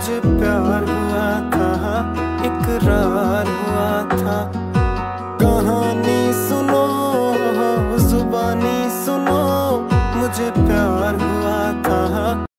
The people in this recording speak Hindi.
आज प्यार हुआ था इकरार हुआ था। कहानी सुनो जुबानी सुनो मुझे प्यार हुआ